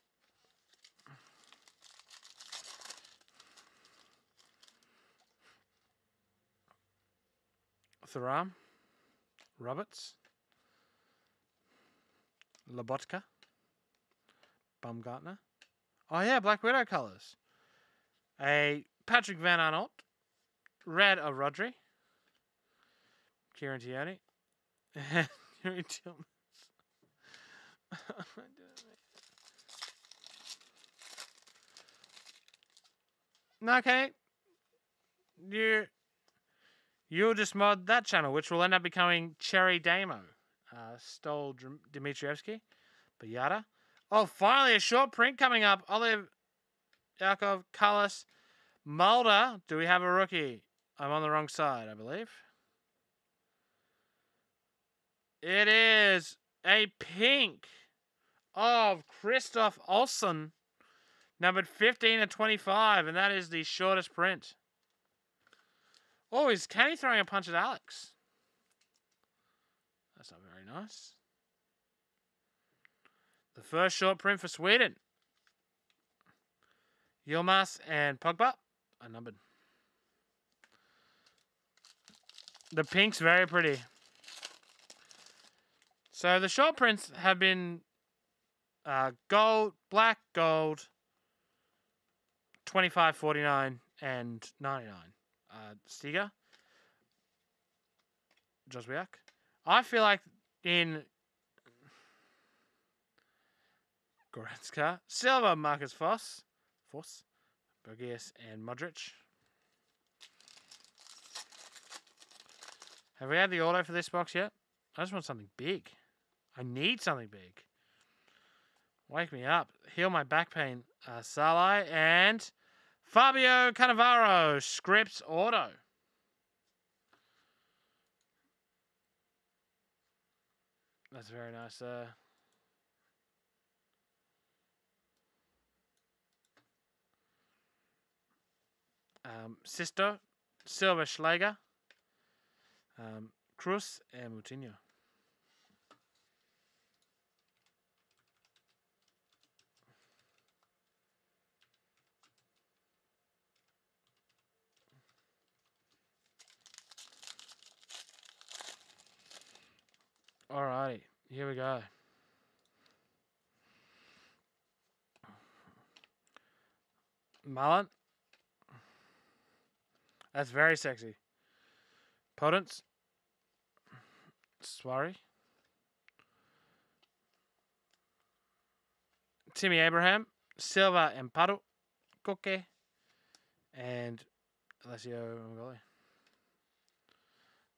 A: Thuram. Roberts. Lobotka. Baumgartner. Oh yeah, Black Widow colours. A Patrick van Aanholt. red of Rodri. Kieran Tierney. Youri Tielemans. okay. You you'll just mod that channel, which will end up becoming Cherry Damo. Uh, stole Dm- Dmitrievsky. But yada. Oh, finally a short print coming up. Olive Yakov, Cullis, Müldür. Do we have a rookie? I'm on the wrong side, I believe. It is a pink of Christoph Olsen, numbered 15 and 25, and that is the shortest print. Oh, is Kenny throwing a punch at Alex? That's not very nice. The first short print for Sweden. Yilmaz and Pogba are numbered. The pink's very pretty. So the short prints have been uh, gold, black, gold, 25, 49, and 99. Uh, Stiga. Joswiak. I feel like in Goretzka, Silva, Marcus Foss, Bergius, and Modric. Have we had the auto for this box yet? I just want something big. I need something big. Wake me up. Heal my back pain. Uh, Sallai and Fabio Cannavaro. Scripts auto. That's very nice. Uh, um, Sisto, Silver Schläger, um, Cruz, and Moutinho. Alrighty, here we go. Mullen. That's very sexy. Potence. Swari. Timmy Abraham. Silva and Paru. Koke. And Alessio Mangoli.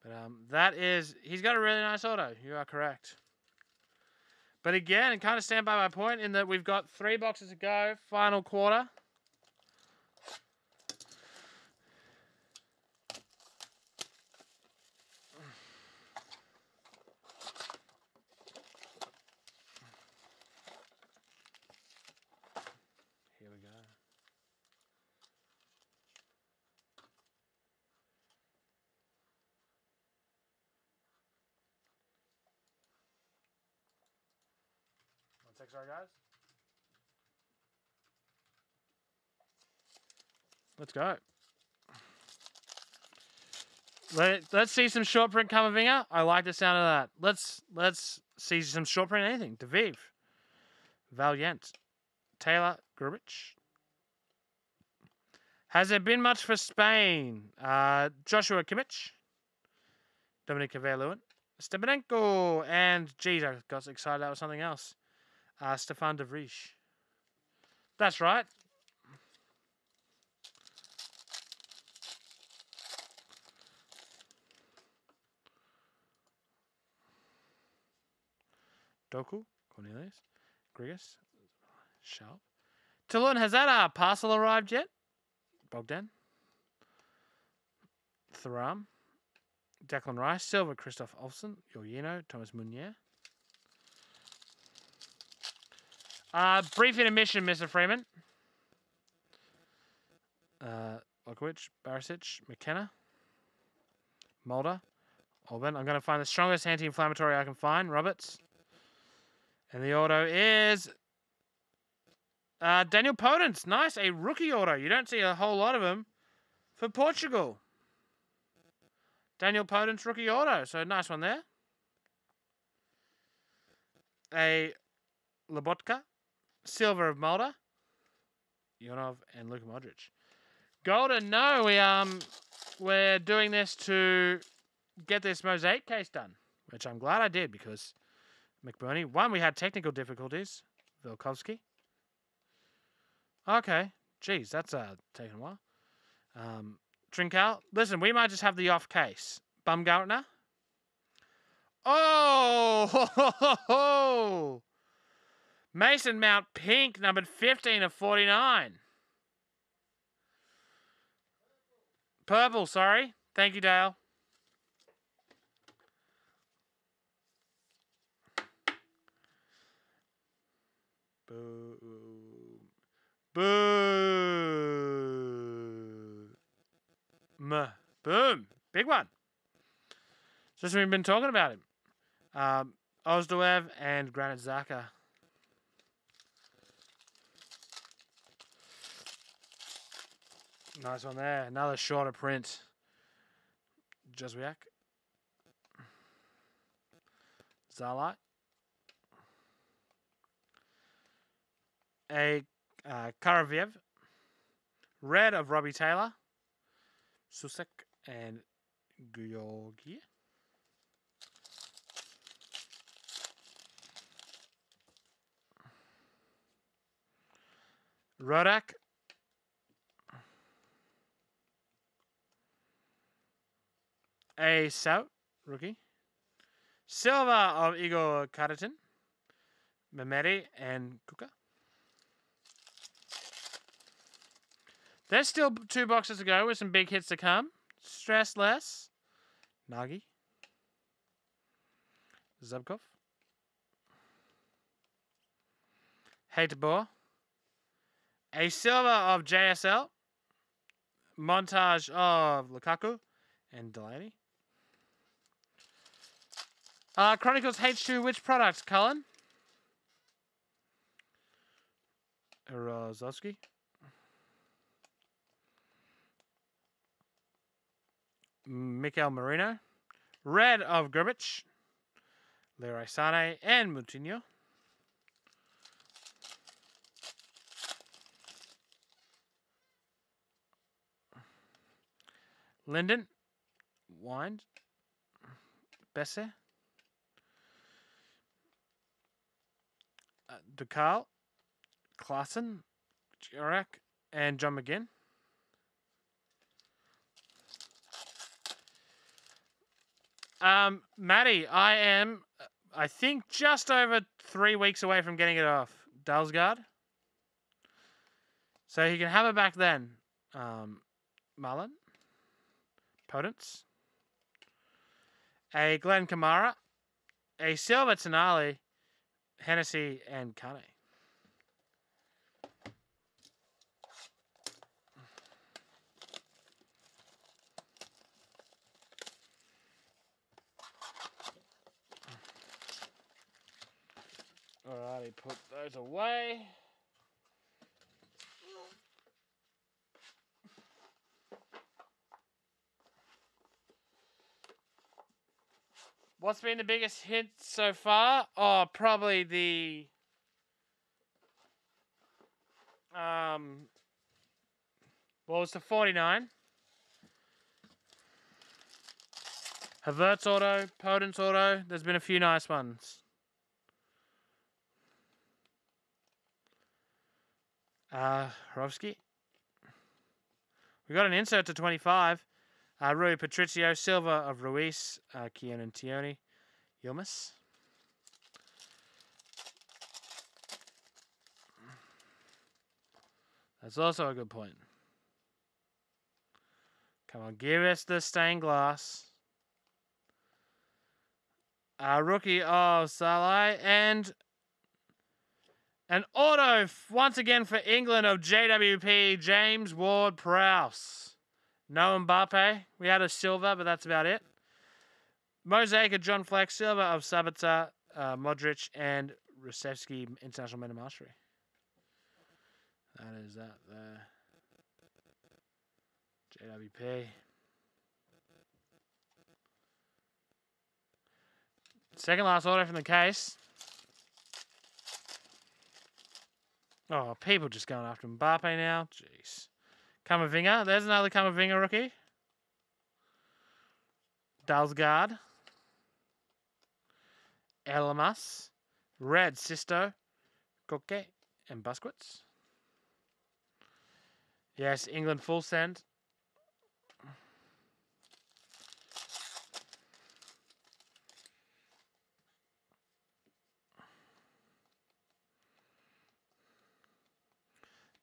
A: But um, that is, he's got a really nice auto. You are correct. But again, and kind of stand by my point in that we've got three boxes to go, final quarter. Sec, guys. Let's go. Let, let's see some short print Camavinga. I like the sound of that. Let's let's see some short print anything. Deviv. Valjent. Taylor Grubich. Has there been much for Spain? Uh, Joshua Kimmich. Dominic Calvert-Lewin. Stepanenko. And, geez, I got excited. That was something else. Uh, Stefan de Vrij. That's right. Doku, Cornelius, Gregus, Sharp. Talon, has that uh, parcel arrived yet? Bogdan. Thuram. Declan Rice, Silva, Christoph Olsen, Jorginho, Thomas Meunier. Uh, brief intermission, Mr. Freeman. Uh, Lokovic, Barisic, McKenna, Müldür, Orban. I'm going to find the strongest anti-inflammatory I can find, Roberts. And the auto is uh, Daniel Podence. Nice, a rookie auto. You don't see a whole lot of them for Portugal. Daniel Podence rookie auto. So nice one there. A Lobotka, silver of Müldür, Ionov, and Luka Modric. Golden, no, we um we're doing this to get this mosaic case done, which I'm glad I did because McBurnie. One, we had technical difficulties. Velkovski. Okay. Jeez, that's uh, taking a while. Um, Trincao. Listen, we might just have the off case. Baumgartner. Oh! Ho, ho, ho. Mason Mount Pink, numbered 15 of 49. Purple, sorry. Thank you, Dale. Boom. Boom. Boom. Big one. Just we've been talking about him. Um, Ozdoev and Granit Xhaka. Nice one there. Another shorter print. Jóźwiak. Szalai. A uh, Karavaev. Red of Robbie Taylor. Souček and Georgie. Rodak. A South rookie. Silva of Igor Karatin. Mehmedi and Kucka. There's still two boxes to go with some big hits to come. Stress less. Nagy. Zubkov. Haterbor. A Silva of JSL. Montage of Lukaku and Delaney. Uh, Chronicles H2, which product, Cullen? Rozowski. Mikel Merino. Red of Grbic. Leroy Sane and Moutinho. Linden. Wind. Besser. Uh, Ducal. Klaassen. Jurek. And John McGinn. Um, Maddie, I am, I think, just over three weeks away from getting it off. Dalsgaard. So he can have it back then. Um, Mullen. Podence. A Glenn Kamara. A Silver Tonali. Hennessey and Kane. Alrighty, put those away. What's been the biggest hit so far? Oh, probably the um what was the 49? Havertz auto, Podence auto. There's been a few nice ones. Uh, Rovsky. We got an insert to 25. Uh, Rui Patricio Silva of Ruiz, uh, and Tioni, Yilmaz. That's also a good point. Come on, give us the stained glass. Uh, rookie of Salai and an auto once again for England of JWP James Ward Prowse. No Mbappe. We had a silver, but that's about it. Mosaic of John Flack, silver of Sabitzer, uh, Modric, and Rusevsky International Men of Mastery. That is that there. JWP. Second last auto from the case. Oh, people just going after Mbappe now. Jeez. Camavinga. There's another Camavinga rookie. Dalsgaard, Elamas, Red Sisto, Koke, and Busquets. Yes, England full send.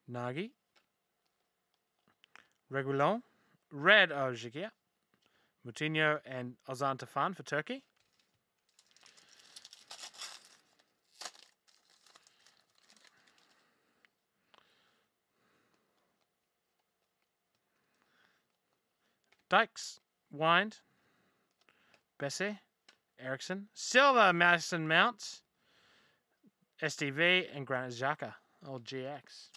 A: Nagy, Reguilón, Red Ojigia, Moutinho and Ozan Tufan for Turkey. Dykes, Wind, Bessie, Eriksen, Silva, Madison Mounts, STV, and Granit Xhaka. Old GX.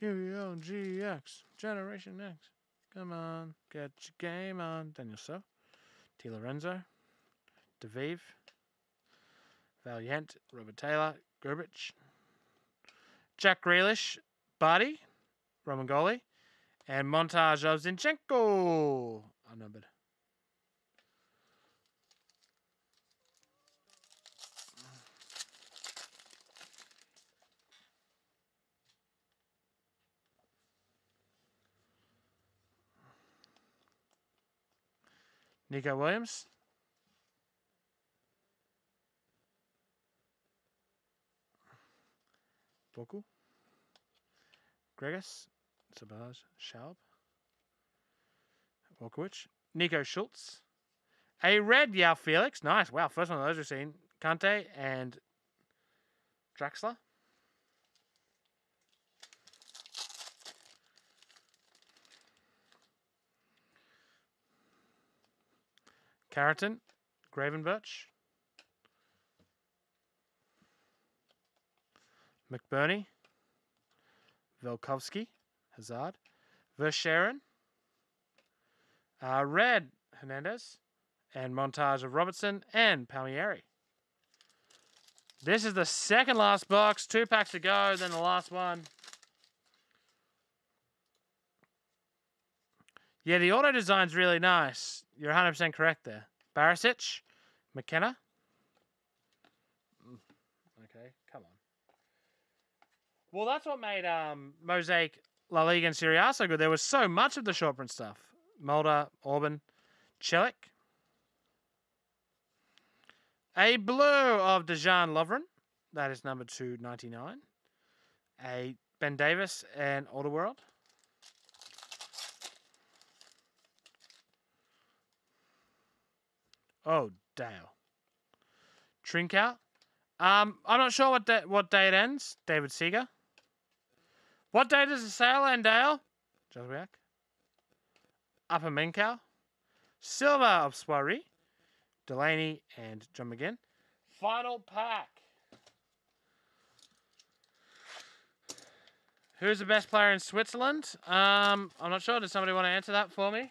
A: Yu-Gi-Oh! GX. Generation X. Come on, get your game on. Daniel So. T. Lorenzo. DeVive. Valjent. Robert Taylor. Gerbich. Jack Grealish. Buddy. Romagnoli. And montage of Zinchenko. Unnumbered. Nico Williams. Boku. Gregus. Sabaj. Schaub. Walkowicz. Nico Schultz. A red João Félix. Nice. Wow. First one of those we've seen. Kante and Draxler. Carrington, Gravenberch, McBurnie, Velkovski, Hazard, Verschaeren, uh, Red Hernandez, and montage of Robertson and Palmieri. This is the second last box. Two packs to go, then the last one. Yeah, the auto design's really nice. You're 100% correct there. Barisic, McKenna. Mm, Okay, come on. Well, that's what made um, Mosaic La Liga and Serie A so good. There was so much of the short print stuff. Müldür, Orban, Çelik. A blue of Dejan Lovren. That is number 299. A Ben Davies and World. Oh, Dale. Trincao. Um, I'm not sure what day, what day it ends. David Seeger. What day does the sale end, Dale? Jóźwiak. Upper Menkow. Silver of Soiree. Delaney and John McGinn. Final pack. Who's the best player in Switzerland? Um, I'm not sure. Does somebody want to answer that for me?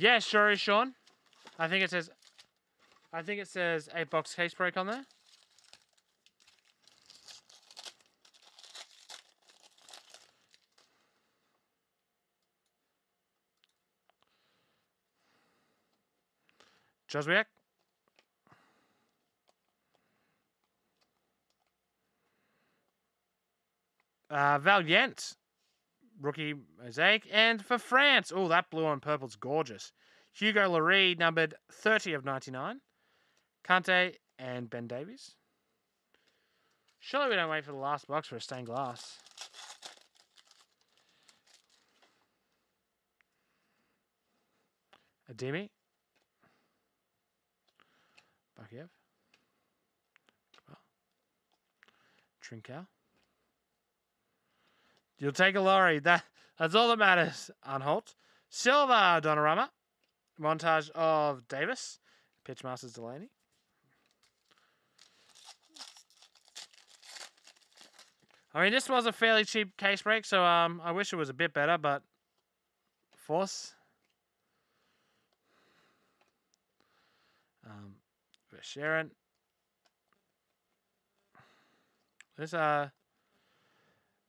A: Yeah, sure is Sean. I think it says I think it says eight box case break on there. Jóźwiak. Uh, Valjent rookie mosaic. And for France, oh, that blue and purple's gorgeous. Hugo Lloris, numbered 30 of 99. Kante and Ben Davies. Surely we don't wait for the last box for a stained glass. Ademi. Bakiev. Trincao. You'll take a lorry. That that's all that matters. Unholt. Silva Donnarumma. Montage of Davis. Pitchmasters Delaney. I mean, this was a fairly cheap case break, so um, I wish it was a bit better, but force. Um, Sharon. This uh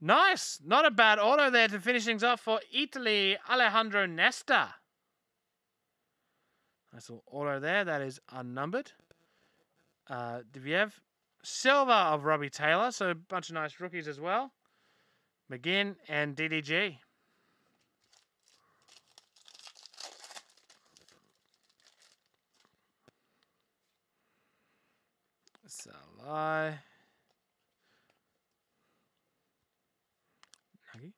A: Nice. Not a bad auto there to finish things off for Italy, Alessandro Nesta. Nice little auto there. That is unnumbered. Uh, Diveev. Silver of Robbie Taylor. So a bunch of nice rookies as well. McGinn and DDG. Salai. Nagy.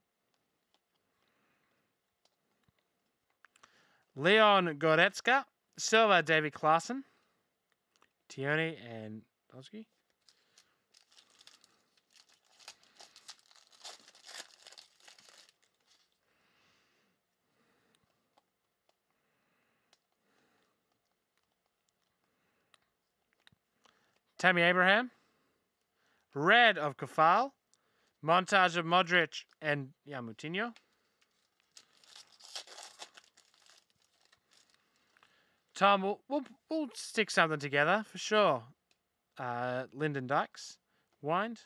A: Leon Goretzka. Silva, David Klaassen. Tierney and Dosky. Tammy Abraham. Red of Kafal. Montage of Modric and Yamutinho. Tom, we'll, we'll, we'll stick something together for sure. Uh, Lyndon Dykes. Wind.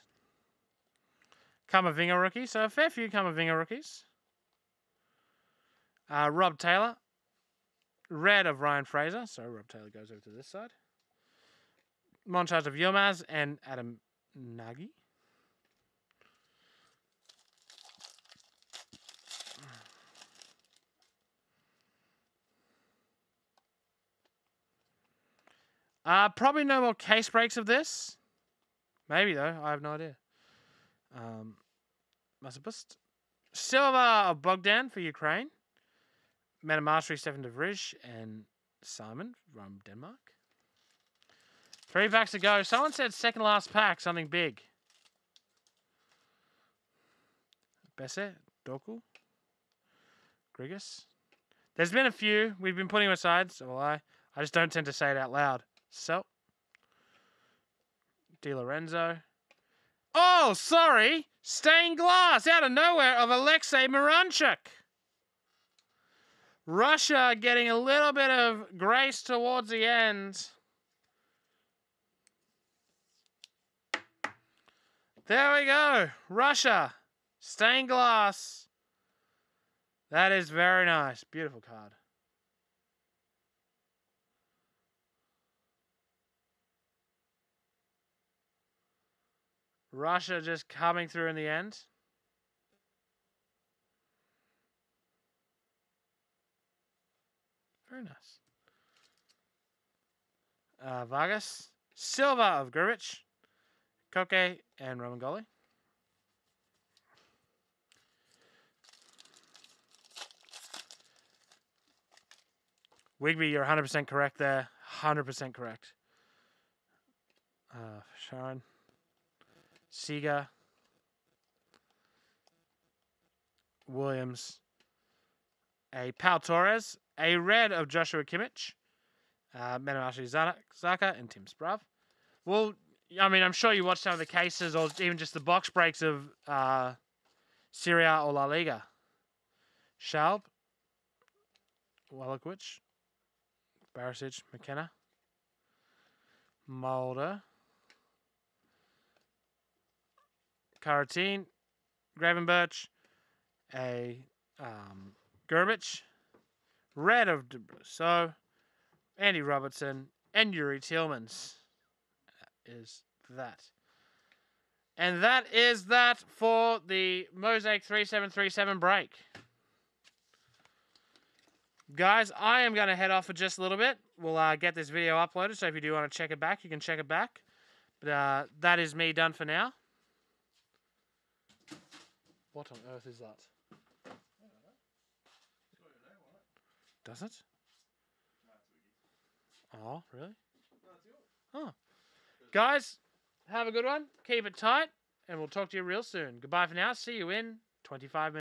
A: Camavinga rookie. So a fair few Camavinga rookies. Uh, Rob Taylor. Red of Ryan Fraser. So Rob Taylor goes over to this side. Montage of Yilmaz and Adam Nagy. Uh, probably no more case breaks of this. Maybe though, I have no idea. Um, Masabust. Silver of Bogdan for Ukraine. Mastery, Stefan de Vrij and Simon from Denmark. Three packs to go. Someone said second last pack, something big. Besset, Doku, Gregus. There's been a few. We've been putting aside, so I. I just don't tend to say it out loud. So, Di Lorenzo. Oh, sorry. Stained glass out of nowhere of Alexei Miranchuk. Russia getting a little bit of grace towards the end. There we go. Russia. Stained glass. That is very nice. Beautiful card. Russia just coming through in the end. Very nice. Uh, Vargas. Silva of Gurvich. Koke and Romagnoli. Wigby, you're 100% correct there. 100% correct. Uh, Sharon. Siga. Williams. A Pau Torres. A red of Joshua Kimmich. Uh, Xhaka and Tim Sprav. Well, I mean, I'm sure you watched some of the cases or even just the box breaks of uh, Serie A or La Liga. Shalb. Wallachwich. Barisic. McKenna. Müldür. Karatine, Gravenberch, a um, Gerbich, Red of so Andy Robertson, and Youri Tielemans. Is that. And that is that for the Mosaic 3737 break. Guys, I am going to head off for just a little bit. We'll uh, get this video uploaded, so if you do want to check it back, you can check it back. But uh, that is me done for now. What on earth is that? Does it? Oh, really? Oh. Guys, have a good one. Keep it tight, and we'll talk to you real soon. Goodbye for now. See you in 25 minutes.